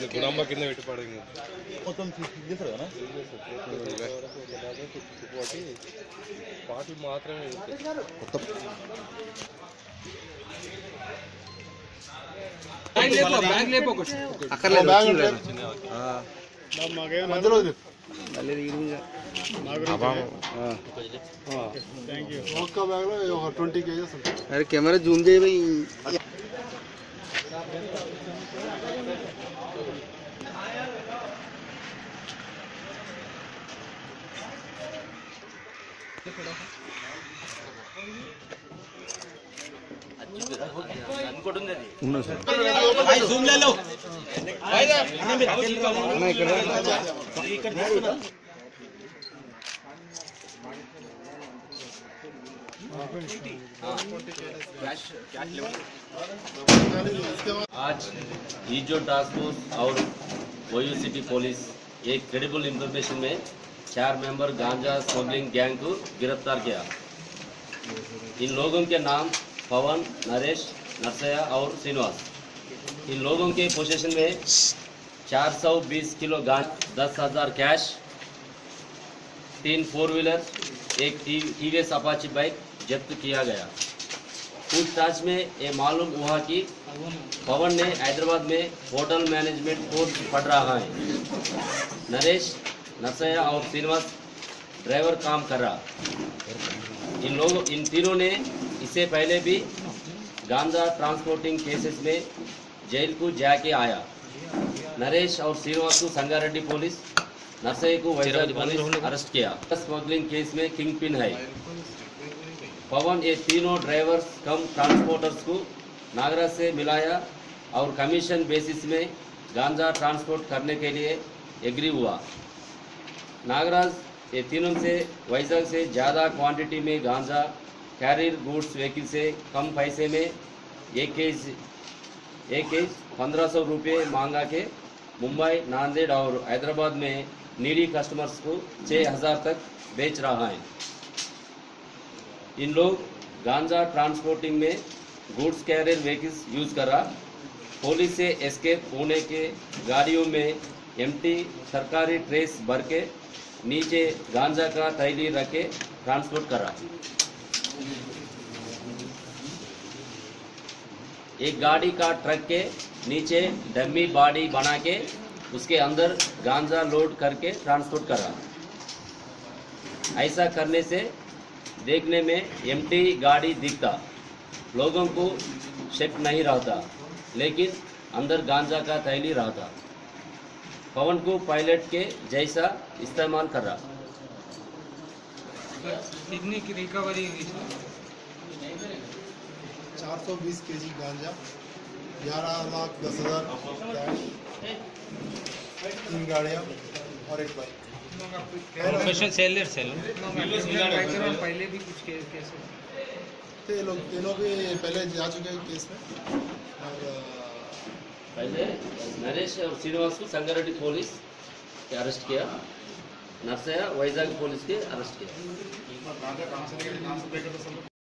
ಅದು ಗುಡಂಬ ಕಿಂದ పెట్టి పడేంగు మొత్తం తీసేసారా పాటి పాటి మాత్రమే మొత్తం బ్యాగ్ లేపో బ్యాగ్ లేపో ఒకటి అక్కర్లేదు బ్యాగ్ లేదు ఆ మాకే మధ్యలో మళ్ళీ ఇరుగా అరే కెమెరా జూమ్ చేయ आज ईजो टास्क फोर्स और ओयू सिटी पुलिस एक क्रेडिबल इंफॉर्मेशन में चार मेंबर गांजा स्मगलिंग गैंग को गिरफ़्तार किया। इन लोगों के नाम पवन, नरेश, नरसया और श्रीनिवास। इन लोगों के पोजेशन में 420 किलो गांज, दस हज़ार कैश, तीन फोर व्हीलर, एक टीवीएस अपाची बाइक जब्त किया गया। पूछताछ में ये मालूम हुआ कि पवन ने हैदराबाद में होटल मैनेजमेंट कोर्स पढ़ रहा है। नरेश नसया और श्रीनिवास ड्राइवर काम कर रहा। इन लोगों इन तीनों ने इससे पहले भी गांजा ट्रांसपोर्टिंग केसेस में जेल को जाके आया। नरेश और श्रीनिवास को संगारेड्डी पुलिस नरसई को वैजाग पुलिस अरेस्ट किया। स्मगलिंग केस में किंग पिन है। पवन ये तीनों ड्राइवर्स कम ट्रांसपोर्टर्स को नागराज से मिलाया और कमीशन बेसिस में गांजा ट्रांसपोर्ट करने के लिए एग्री हुआ। नागराज ये तीनों से वैजाग से ज़्यादा क्वांटिटी में गांजा कैरियर गुड्स व्हीकल से कम पैसे में एक केज एक केज पंद्रह सौ रुपये मांगा के मुंबई, नांदेड़ और हैदराबाद में नीडी कस्टमर्स को छः हज़ार तक बेच रहा है। इन लोग गांजा ट्रांसपोर्टिंग में गुड्स कैरियर व्हीकल्स यूज़ कर। पुलिस से एस्केप होने के गाड़ियों में एमटी सरकारी ट्रेस भर के नीचे गांजा का थैली रख ट्रांसपोर्ट कर। रहा एक गाड़ी का ट्रक के नीचे डमी बॉडी बना के उसके अंदर गांजा लोड करके ट्रांसपोर्ट कर। रहा ऐसा करने से देखने में एमटी गाड़ी दिखता। लोगों को शक नहीं रहता, लेकिन अंदर गांजा का थैली रहता। पवन को पायलट के जैसा इस्तेमाल कर रहा। कितनी की रिकवरी हुई चार सौ बीस के जी गांजा ग्यारह लाख दस हज़ार कैश तीन गाड़ियाँ और एक bike professional seller sale background पहले भी कुछ केस केस तो ये लोग ये लोग भी पहले जा चुके हैं केस में। और पहले नरेश और श्रीनिवास को संगारेड्डी पुलिस के अरेस्ट किया नरसया वैजाग पुलिस के अरेस्ट किया